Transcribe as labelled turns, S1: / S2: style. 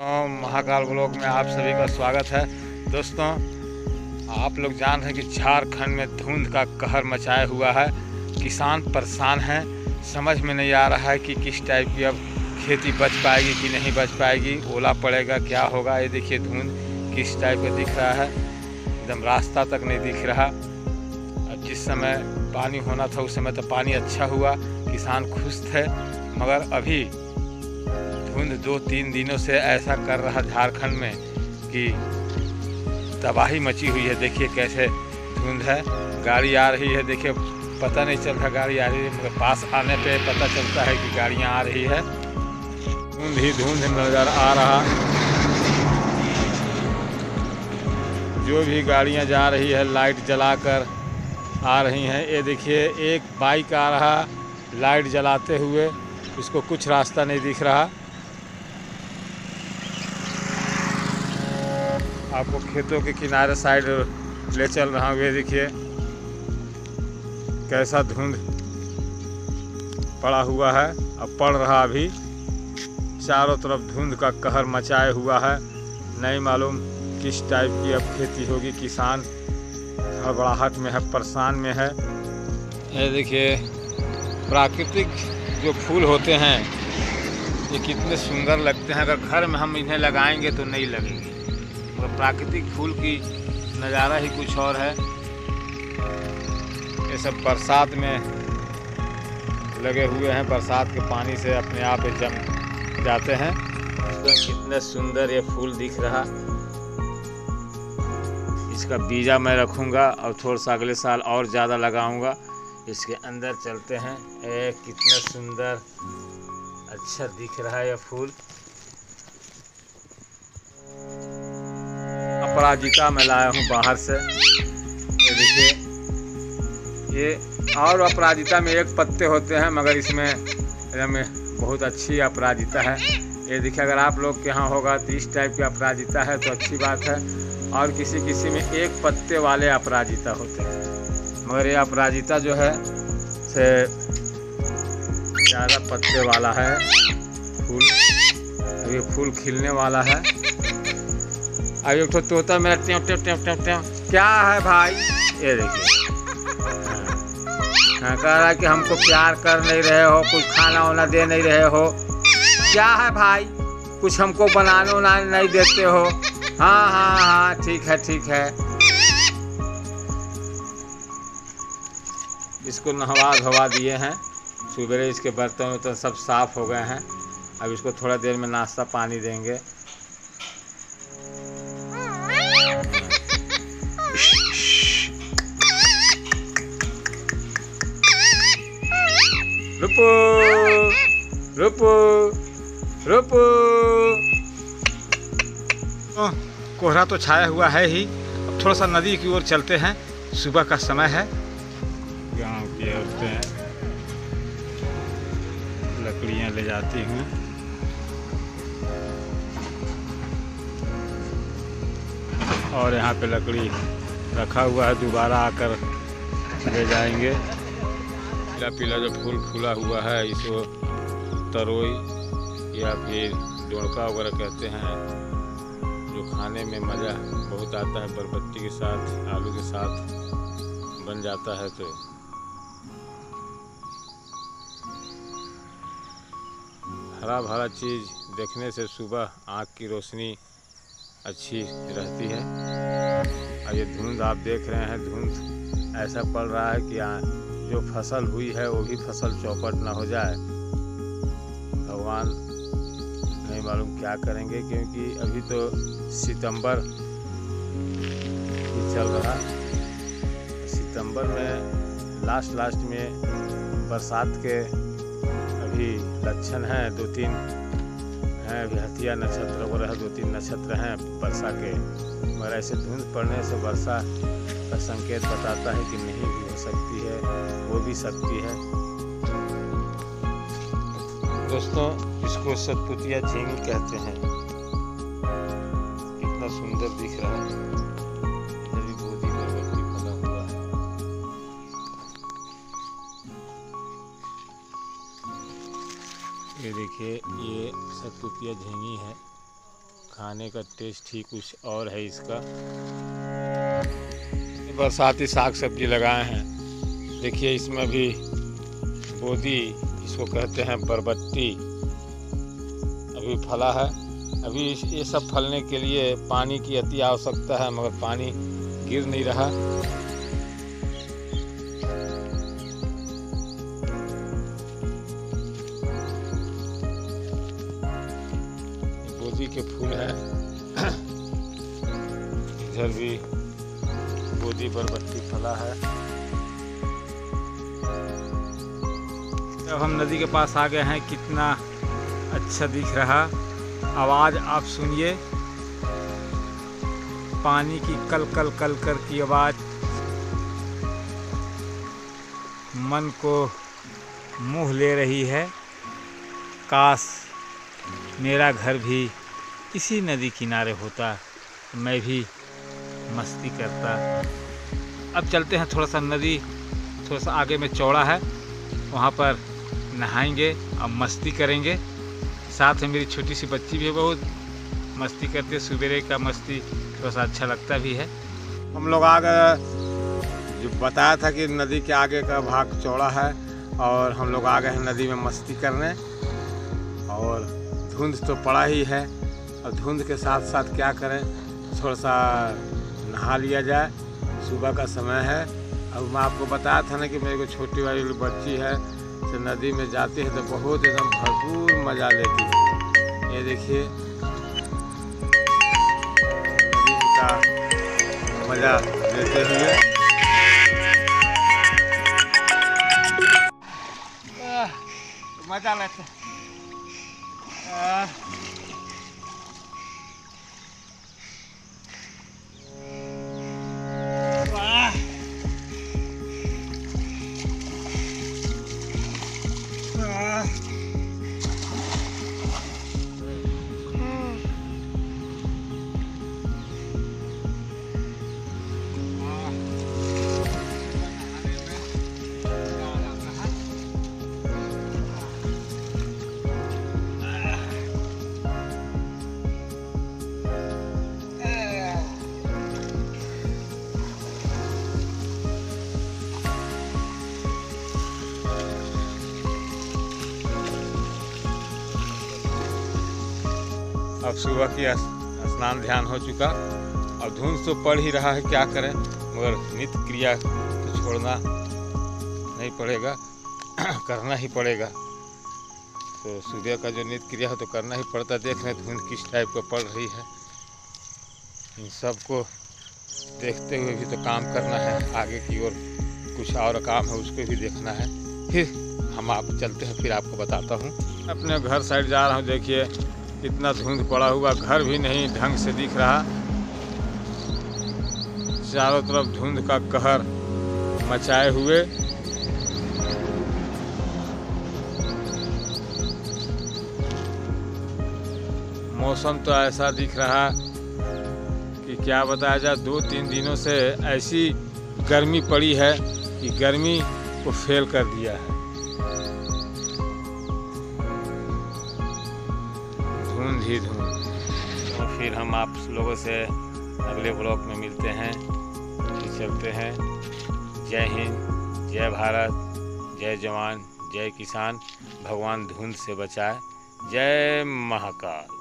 S1: Mahakal blog में आप सभी का स्वागत है। दोस्तों, आप लोग जान रहे हैं कि झारखंड में धुंध का कहर मचाया हुआ है। किसान परेशान हैं। समझ में नहीं आ रहा है कि किस टाइप की अब खेती बच पाएगी कि नहीं बच पाएगी। ओला पड़ेगा, क्या होगा? ये देखिए धुंध किस टाइप का दिख रहा है। एकदम रास्ता तक नहीं दिख रहा। अब जिस समय पानी होना था, उस समय तो पानी अच्छा हुआ। किसान खुश थे, मगर अभी धुंध दो तीन दिनों से ऐसा कर रहा झारखंड में कि तबाही मची हुई है। देखिए कैसे धुंध है। गाड़ी आ रही है। देखिए, पता नहीं चल रहा गाड़ी आ रही है, मगर पास आने पे पता चलता है कि गाड़ियाँ आ रही है। धुंध ही धुंध नज़र आ रहा। जो भी गाड़ियाँ जा रही है, लाइट जलाकर आ रही हैं। ये देखिए, एक बाइक आ रहा, लाइट जलाते हुए। उसको कुछ रास्ता नहीं दिख रहा। आपको खेतों के किनारे साइड ले चल रहा हूँ, ये देखिए। कैसा धुंध पड़ा हुआ है, अब पड़ रहा अभी। चारों तरफ़ धुंध का कहर मचाए हुआ है। नहीं मालूम किस टाइप की अब खेती होगी। किसान हड़बड़ाहट में है, परेशान में है। ये देखिए, प्राकृतिक जो फूल होते हैं, ये कितने सुंदर लगते हैं। अगर घर में हम इन्हें लगाएँगे तो नहीं लगेंगे। प्राकृतिक फूल की नज़ारा ही कुछ और है। ये सब बरसात में लगे हुए हैं। बरसात के पानी से अपने आप जम जाते हैं। कितने सुंदर ये फूल दिख रहा। इसका बीजा मैं रखूँगा और थोड़ा सा अगले साल और ज़्यादा लगाऊँगा। इसके अंदर चलते हैं। ए कितना सुंदर अच्छा दिख रहा है यह फूल। अपराजिता मैं लाया हूँ बाहर से। ये देखिए। ये और अपराजिता में एक पत्ते होते हैं, मगर इसमें में बहुत अच्छी अपराजिता है। ये देखिए, अगर आप लोग के यहाँ होगा तो इस टाइप की अपराजिता है तो अच्छी बात है। और किसी किसी में एक पत्ते वाले अपराजिता होते हैं। मगर ये अपराजिता जो है, से ज़्यादा पत्ते वाला है। फूल। ये फूल खिलने वाला है। अभी एक तो तोता मेरा ट्यों ट्यों ट्यों ट्यों ट्यों। क्या है भाई? ये देखिए। हाँ कह रहा है कि हमको प्यार कर नहीं रहे हो कुछ खाना वाना दे नहीं रहे हो। क्या है भाई? कुछ हमको बनाने उनाने नहीं देते हो? हाँ हाँ हाँ ठीक है ठीक है। इसको नहवा, धोवा दिए हैं। सुबह इसके बर्तन वर्तन सब साफ़ हो गए हैं। अब इसको थोड़ा देर में नाश्ता पानी देंगे। रुपो। रुपो। रुपो। कोहरा तो छाया हुआ है ही। अब थोड़ा सा नदी की ओर चलते हैं। सुबह का समय है। गाँव की औरतें लकड़ियाँ ले जाती हैं। और यहाँ पे लकड़ी रखा हुआ है। दोबारा आकर ले जाएँगे। पीला पीला जो फूल फूला हुआ है, इसको तरोई या फिर डोड़का वगैरह कहते हैं, जो खाने में मज़ा बहुत आता है बरबट्टी के साथ, आलू के साथ बन जाता है तो। हरा भरा चीज़ देखने से सुबह आँख की रोशनी अच्छी रहती है। और ये धुंध आप देख रहे हैं, धुंध ऐसा पड़ रहा है कि जो फ़सल हुई है, वो भी फ़सल चौपट ना हो जाए। भगवान नहीं मालूम क्या करेंगे, क्योंकि अभी तो सितंबर ही चल रहा। सितंबर में लास्ट लास्ट में बरसात के अभी लक्षण हैं, दो तीन हैं, अभी हथिया नक्षत्र हो वगैरह दो तीन नक्षत्र हैं वर्षा के। मगर ऐसे धुंध पड़ने से वर्षा का संकेत बताता है कि नहीं सकती है हो भी सकती है। दोस्तों, इसको सतपुतिया झींगी कहते हैं। कितना सुंदर दिख रहा है। है ये देखिए, ये सतपुतिया झींगी है। खाने का टेस्ट ही कुछ और है इसका। बरसाती साग सब्ज़ी लगाए हैं। देखिए, इसमें भी बोदी इसको कहते हैं बरबट्टी अभी फला है। अभी ये सब फलने के लिए पानी की अति आवश्यकता है, मगर पानी गिर नहीं रहा। बोदी के फूल हैं। इधर भी बोदी बरबट्टी फला है। अब हम नदी के पास आ गए हैं, कितना अच्छा दिख रहा। आवाज़ आप सुनिए। पानी की कल कल कल कर की आवाज़। मन को मुँह ले रही है। काश मेरा घर भी इसी नदी किनारे होता। मैं भी मस्ती करता। अब चलते हैं थोड़ा सा नदी, थोड़ा सा आगे में चौड़ा है। वहाँ पर नहाएँगे और मस्ती करेंगे। साथ में मेरी छोटी सी बच्ची भी बहुत मस्ती करते सवेरे का मस्ती थोड़ा सा अच्छा लगता भी है। हम लोग आ गए जो बताया था कि नदी के आगे का भाग चौड़ा है और हम लोग आ गए हैं नदी में मस्ती करने। और धुंध तो पड़ा ही है। और धुंध के साथ साथ क्या करें? थोड़ा सा नहा लिया जाए। सुबह का समय है। अब मैं आपको बताया था ना कि मेरे को छोटी वाली बच्ची है। तो नदी में जाते हैं तो बहुत एकदम भरपूर मज़ा लेती है। ये देखिए। मज़ा लेते हुए। मज़ा लेते अब सुबह की स्नान ध्यान हो चुका। और धुंध तो पड़ ही रहा है, क्या करें? मगर नित्य क्रिया तो छोड़ना नहीं पड़ेगा, करना ही पड़ेगा। तो सूर्य का जो नित्य क्रिया है तो करना ही पड़ता। देख रहे धुंध किस टाइप का पड़ रही है। इन सबको देखते हुए भी तो काम करना है। आगे की ओर कुछ और काम है, उसको भी देखना है। फिर हम आप चलते हैं, फिर आपको बताता हूँ। अपने घर साइड जा रहा हूँ, देखिए। इतना धुंध पड़ा हुआ घर भी नहीं ढंग से दिख रहा। चारों तरफ़ धुंध का कहर मचाए हुए। मौसम तो ऐसा दिख रहा कि क्या बताया जाए दो तीन दिनों से ऐसी गर्मी पड़ी है कि गर्मी को फेल कर दिया है। धुंध ही। धुंध तो फिर हम आप लोगों से अगले ब्लॉक में मिलते हैं। फिर चलते हैं। जय हिंद, जय भारत, जय जवान, जय किसान। भगवान धुंध से बचाए। जय महाकाल।